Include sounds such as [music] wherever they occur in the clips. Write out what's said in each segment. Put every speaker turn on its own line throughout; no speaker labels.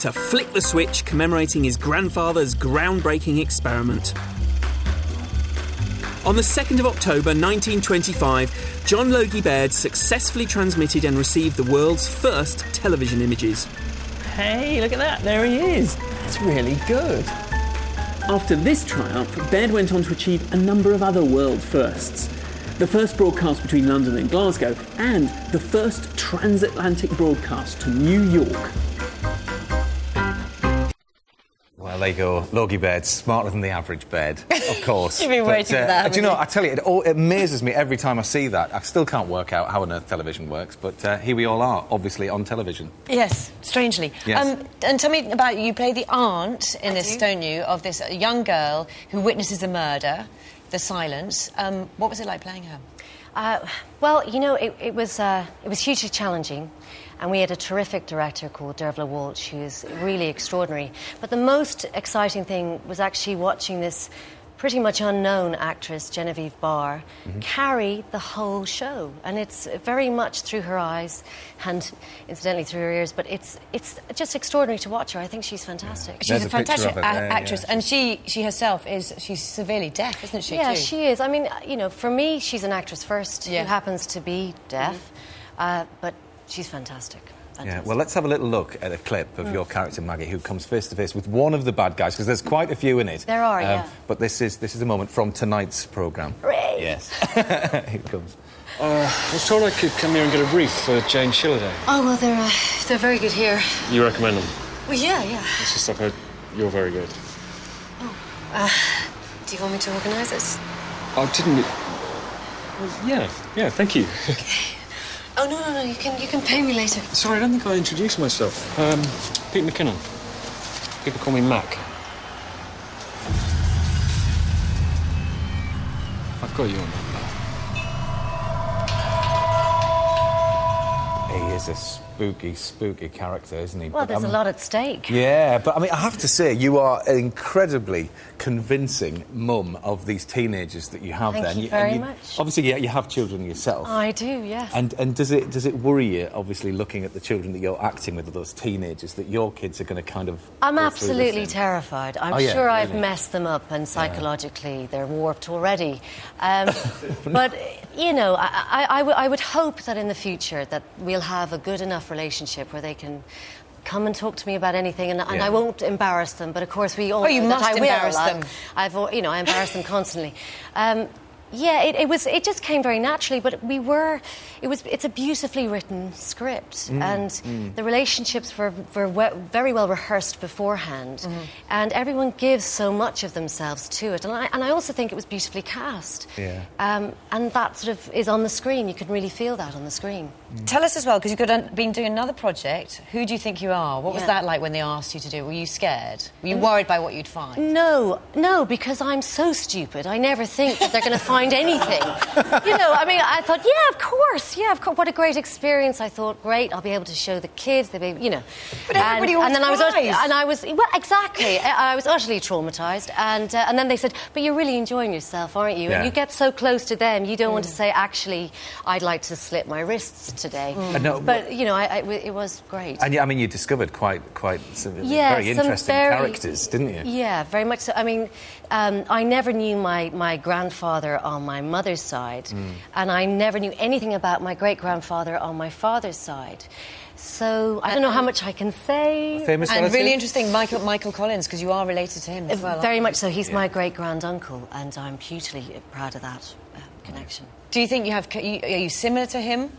to flick the switch commemorating his grandfather's groundbreaking experiment. On the 2nd of October 1925, John Logie Baird successfully transmitted and received the world's first television images.
Hey, look at that. There he is. That's really good.
After this triumph, Baird went on to achieve a number of other world firsts. The first broadcast between London and Glasgow, and the first transatlantic broadcast to New York.
Well, there you go. Logie Baird, smarter than the average bed, of [laughs] course.
You've been waiting for that,
Do you know, I tell you, it, all, it amazes me every time I see that. I still can't work out how on earth television works, but uh, here we all are, obviously on television.
Yes, strangely.
Yes.
Um, and tell me about you play the aunt in this, don't you, of this young girl who witnesses a murder, the silence. Um, what was it like playing her?
Uh, well, you know, it, it was uh, it was hugely challenging, and we had a terrific director called Dearbhla Walsh, who is really extraordinary. But the most exciting thing was actually watching this pretty much unknown actress, Genevieve Barr, mm-hmm. carry the whole show, and it's very much through her eyes, and incidentally through her ears. But it's it's just extraordinary to watch her. I think she's fantastic.
She's
There's
a
a
fantastic a-
there,
actress,
yeah.
and she she herself is she's severely deaf, isn't she?
Yeah,
too?
she is. I mean, uh, you know, for me, she's an actress first
Yeah.
who happens to be deaf, mm-hmm. uh, but she's fantastic.
Yeah, well, let's have a little look at a clip of your character Maggie, who comes face to face with one of the bad guys, because there's quite a few in it. Um,
There are, yeah.
But this is this is a moment from tonight's programme.
Hooray!
Yes, [laughs] here it comes.
I was told I could come here and get a brief for Jane Shilliday.
Oh well, they're uh, they're very good here.
You recommend them?
Well, yeah, yeah.
It's just I've heard you're very good.
Oh, do you want me to organise it?
Oh, didn't you? Well, yeah, yeah, thank you. [laughs]
Oh no, no, no. You can you can pay me later.
Sorry, I don't think I introduced myself. Um, Pete McKinnon. People call me Mac. I've got your number.
He is a spooky, spooky character, isn't he?
Well,
But,
there's a
um,
lot at stake.
Yeah, but I mean, I have to say, you are an incredibly convincing mum of these teenagers that you have.
Thank
then,
you
and
very much.
Obviously, yeah, you have children yourself.
I do, yes.
And and does it does it worry you, obviously, looking at the children that you're acting with, those teenagers, that your kids are going to kind of?
I'm
go through the
absolutely terrified. I'm
Oh, yeah,
sure I've messed them up, and psychologically they're warped already. Um, [laughs] but you know, I, I, I w- I would hope that in the future that we'll have a good enough relationship where they can. Come and talk to me about anything, and, and
Yeah.
I won't embarrass them. But of course, we all
Oh, you
know
must
that I will.
embarrass
I-
them.
I've, you know, I embarrass them constantly. Um, yeah, it, it was. It just came very naturally. But we were. It was. It's a beautifully written script,
Mm,
and the relationships were, were we- very well rehearsed beforehand,
Mm-hmm.
and everyone gives so much of themselves to it. And I, and I also think it was beautifully cast.
Yeah.
Um, and that sort of is on the screen. You can really feel that on the screen.
Tell us as well, because you've been doing another project. Who do you think you are? What was that like when they asked you to do it? Were you scared? Were you worried by what you'd find?
No, no, because I'm so stupid. I never think that they're going to find anything. [laughs] You know, I mean, I thought, yeah, of course, yeah, of course. What a great experience! I thought, great, I'll be able to show the kids. They'll be, you know.
But everybody
and then I was, ut- and I was, well, exactly. I, I was utterly traumatized, and uh, and then they said, but you're really enjoying yourself, aren't you?
Yeah.
And you get so close to them, you don't want
Mm.
to say, actually, I'd like to slit my wrists today.
I know,
But you know, I, I, it was great.
And yeah, I mean, you discovered quite quite some
Yeah,
very
some
interesting
very-
characters, didn't you?
Yeah, very much so. I mean, um, I never knew my, my grandfather on my mother's side,
Mm.
and I never knew anything about my great grandfather on my father's side. So I don't know how much I can say.
Famous
And
relative?
really interesting, Michael, Michael Collins, because you are related to him as well.
Very much so. He's my great granduncle, and I'm hugely proud of that uh, connection.
Do you think you have? Are you similar to him?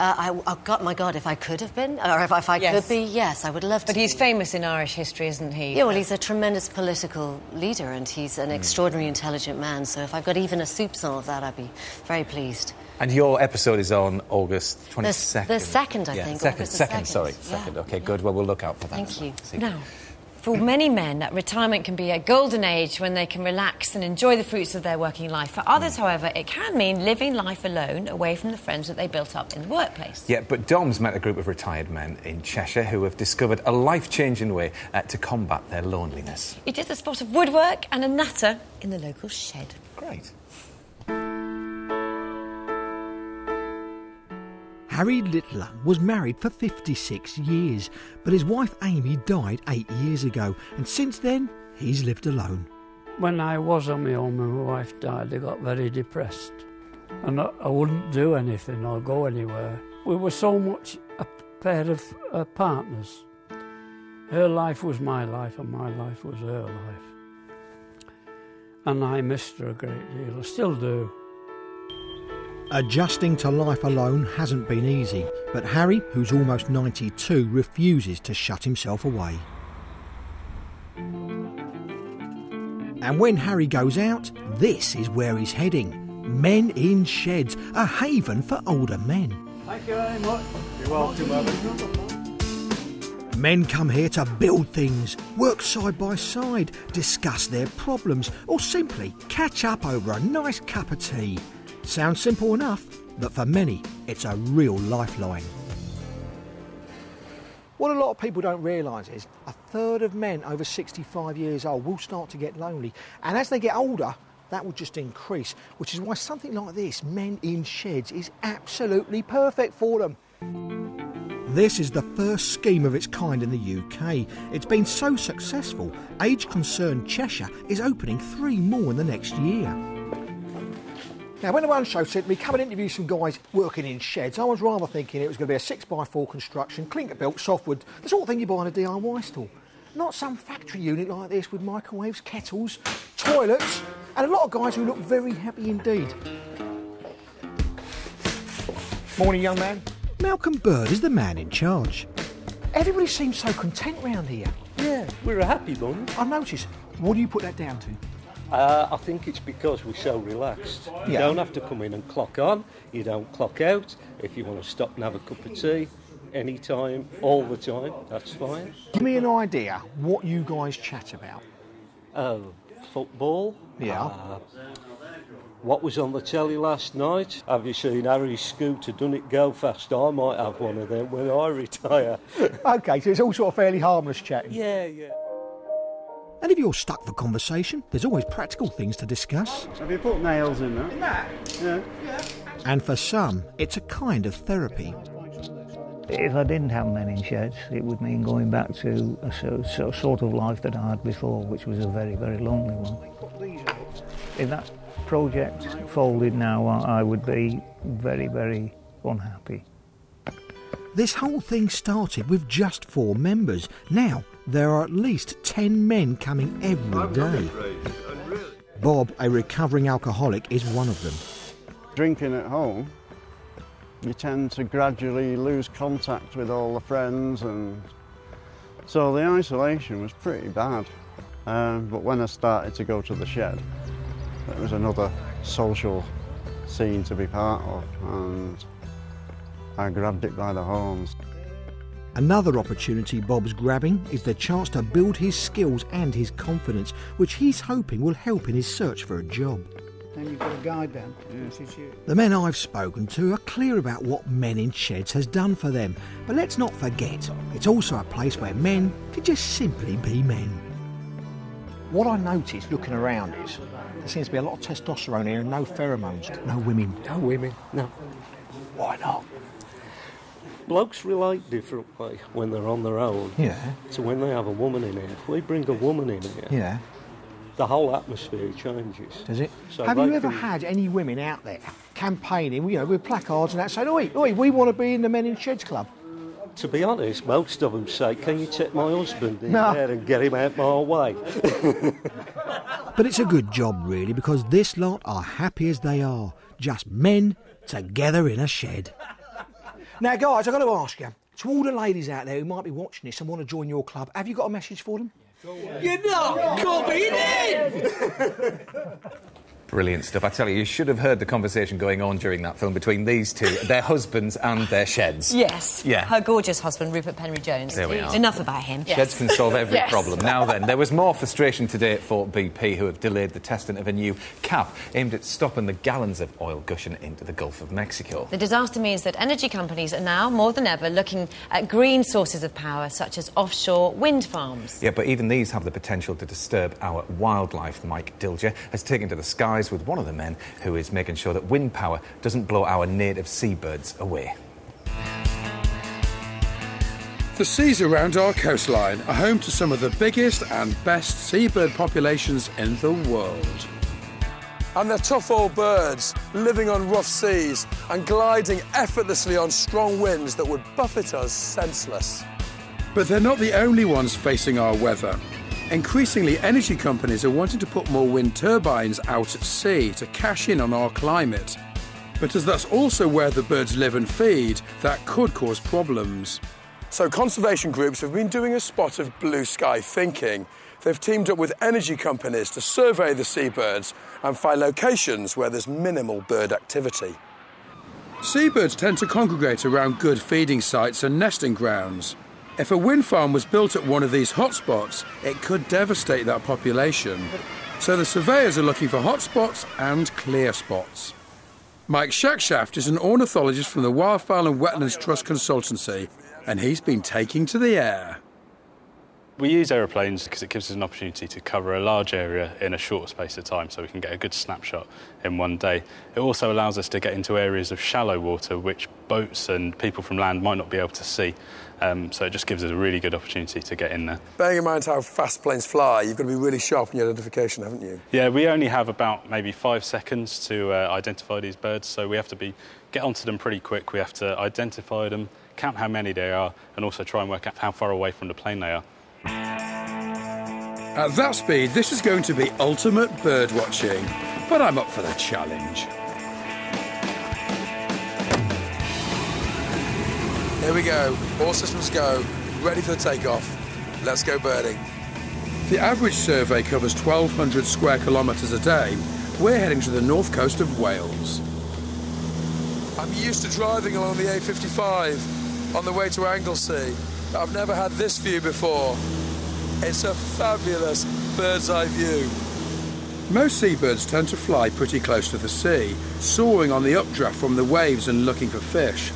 Uh, I, oh God, my God, if I could have been, or if, if I
Yes.
could be, yes, I would love to.
But he's
be.
famous in Irish history, isn't he?
Yeah, well, he's a tremendous political leader and he's an extraordinarily intelligent man. So if I've got even a soupçon of that, I'd be very pleased.
And your episode is on August 22nd.
the
second.
second, I
yeah,
think,
Second, second,
2nd.
sorry,
Yeah,
second. Okay,
yeah.
good. Well, we'll look out for that.
Thank
as well.
you.
See.
Now, for many men, retirement can be a golden age when they can relax and enjoy the fruits of their working life. For others, however, it can mean living life alone, away from the friends that they built up in the workplace.
Yeah, but Dom's met a group of retired men in Cheshire who have discovered a life changing way uh, to combat their loneliness.
It is a spot of woodwork and a natter in the local shed.
Great.
Harry Littler was married for 56 years, but his wife Amy died eight years ago, and since then, he's lived alone.
When I was on my own and my wife died, I got very depressed. And I, I wouldn't do anything or go anywhere. We were so much a pair of uh, partners. Her life was my life, and my life was her life. And I missed her a great deal. I still do.
Adjusting to life alone hasn't been easy, but Harry, who's almost 92, refuses to shut himself away. And when Harry goes out, this is where he's heading. Men in Sheds, a haven for older men.
Thank you very much. You're welcome,
Men come here to build things, work side by side, discuss their problems, or simply catch up over a nice cup of tea. Sounds simple enough, but for many, it's a real lifeline. What a lot of people don't realise is a third of men over 65 years old will start to get lonely, and as they get older, that will just increase, which is why something like this, Men in Sheds, is absolutely perfect for them. This is the first scheme of its kind in the UK. It's been so successful, Age Concern Cheshire is opening three more in the next year. Now, when the one show said to me, come and interview some guys working in sheds, I was rather thinking it was going to be a 6x4 construction, clinker built, softwood, the sort of thing you buy in a DIY store. Not some factory unit like this with microwaves, kettles, toilets, and a lot of guys who look very happy indeed. Morning, young man. Malcolm Bird is the man in charge. Everybody seems so content round here.
Yeah, we're a happy bunch.
I've noticed. What do you put that down to?
Uh, I think it's because we're so relaxed. You
Yeah.
don't have to come in and clock on. You don't clock out. If you want to stop and have a cup of tea, anytime, all the time, that's fine.
Give me an idea what you guys chat about.
Oh, football.
Yeah.
Uh, what was on the telly last night? Have you seen Harry's scooter done it go fast? I might have one of them when I [laughs] retire.
Okay, so it's all sort of fairly harmless chatting.
yeah, yeah.
And if you're stuck for conversation, there's always practical things to discuss.
Have you put nails in that? Yeah. yeah.
And for some, it's a kind of therapy.
If I didn't have men in sheds, it would mean going back to a so, so, sort of life that I had before, which was a very, very lonely one. If that project folded now, I I would be very, very unhappy.
This whole thing started with just four members. Now, there are at least 10 men coming every day. Bob, a recovering alcoholic, is one of them.
Drinking at home, you tend to gradually lose contact with all the friends, and so the isolation was pretty bad. Um, but when I started to go to the shed, it was another social scene to be part of, and I grabbed it by the horns.
Another opportunity Bob's grabbing is the chance to build his skills and his confidence, which he's hoping will help in his search for a job.
Then you've got a guide down. This is you.
The men I've spoken to are clear about what Men in Sheds has done for them, but let's not forget, it's also a place where men can just simply be men. What I noticed looking around is there seems to be a lot of testosterone here and no pheromones, no women.
No women, no.
Why not?
Blokes relate differently when they're on their own
Yeah,
to when they have a woman in here. If we bring a woman in here,
yeah.
the whole atmosphere changes.
Does it?
So
Have you ever
can-
had any women out there campaigning, you know, with placards and that saying, oi, oi, we want to be in the Men in Sheds Club?
To be honest, most of them say, "Can you take my husband in
No.
there and get him out my way?" [laughs]
But it's a good job, really, because this lot are happy as they are. Just men together in a shed. Now, guys, I've got to ask you to all the ladies out there who might be watching this and want to join your club, have you got a message for them?
You're not coming in! [laughs]
Brilliant stuff. I tell you, you should have heard the conversation going on during that film between these two, their husbands and their sheds.
Yes.
Yeah.
Her gorgeous husband, Rupert Penry Jones.
There we are.
Enough about him.
Sheds can solve every
Yes.
problem. Now then, there was more frustration today at Fort BP, who have delayed the testing of a new cap aimed at stopping the gallons of oil gushing into the Gulf of Mexico.
The disaster means that energy companies are now, more than ever, looking at green sources of power, such as offshore wind farms.
Yeah, but even these have the potential to disturb our wildlife. Mike Dilger has taken to the skies with one of the men who is making sure that wind power doesn't blow our native seabirds away.
The seas around our coastline are home to some of the biggest and best seabird populations in the world.
And they're tough old birds, living on rough seas and gliding effortlessly on strong winds that would buffet us senseless.
But they're not the only ones facing our weather. Increasingly, energy companies are wanting to put more wind turbines out at sea to cash in on our climate. But as that's also where the birds live and feed, that could cause problems.
So conservation groups have been doing a spot of blue sky thinking. They've teamed up with energy companies to survey the seabirds and find locations where there's minimal bird activity.
Seabirds tend to congregate around good feeding sites and nesting grounds. If a wind farm was built at one of these hotspots, it could devastate that population. So the surveyors are looking for hotspots and clear spots. Mike Shackshaft is an ornithologist from the Wildfowl and Wetlands Trust Consultancy, and he's been taking to the air.
We use aeroplanes because it gives us an opportunity to cover a large area in a short space of time so we can get a good snapshot in one day. It also allows us to get into areas of shallow water which boats and people from land might not be able to see. Um, so it just gives us a really good opportunity to get in there.
Bearing in mind how fast planes fly, you've got to be really sharp in your identification, haven't you?
Yeah, we only have about maybe five seconds to uh, identify these birds, so we have to be get onto them pretty quick. We have to identify them, count how many there are, and also try and work out how far away from the plane they are.
At that speed, this is going to be ultimate bird watching, but I'm up for the challenge.
Here we go. All systems go. Ready for the takeoff. Let's go birding.
The average survey covers 1,200 square kilometres a day. We're heading to the north coast of Wales.
I'm used to driving along the A55 on the way to Anglesey. but I've never had this view before. It's a fabulous bird's eye view.
Most seabirds tend to fly pretty close to the sea, soaring on the updraft from the waves and looking for fish.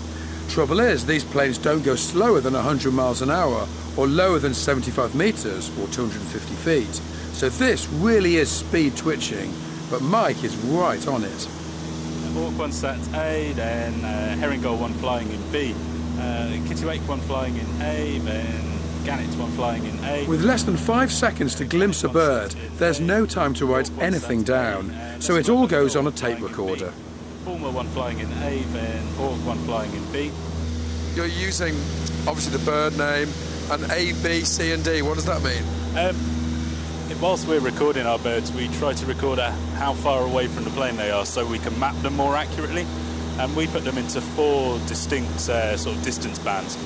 Trouble is, these planes don't go slower than 100 miles an hour or lower than 75 metres or 250 feet. So this really is speed twitching, but Mike is right on it.
Auk one set A, then uh, Herring Gull one flying in B, uh, Kittiwake one flying in A, then Gannet one flying in A.
With less than five seconds to glimpse a bird, there's no time to write anything down, so it all goes on a tape recorder.
Fulmar one flying in A, then Auk one flying in B.
You're using, obviously, the bird name and A, B, C, and D. What does that mean?
Um, whilst we're recording our birds, we try to record how far away from the plane they are so we can map them more accurately. And we put them into four distinct uh, sort of distance bands.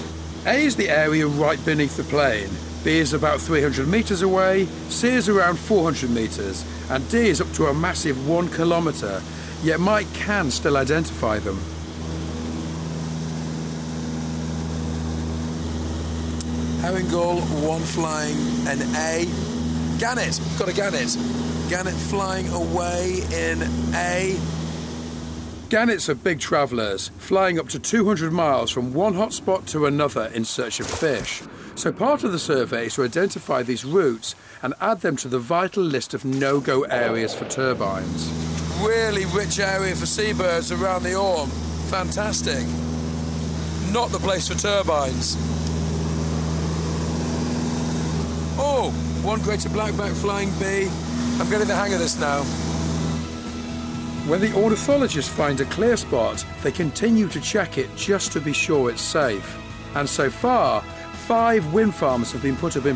A is the area right beneath the plane. B is about 300 metres away, C is around 400 metres, and D is up to a massive one kilometre. Yet Mike can still identify them.
Herring Gull, one flying an A. Gannet, got a Gannet. Gannet flying away in A.
Gannets are big travellers, flying up to 200 miles from one hotspot to another in search of fish. So part of the survey is to identify these routes and add them to the vital list of no-go areas for turbines.
Really rich area for seabirds around the Orme. Fantastic. Not the place for turbines. Oh, one greater blackback flying B. I'm getting the hang of this now.
When the ornithologists find a clear spot, they continue to check it just to be sure it's safe. And so far, five wind farms have been put up in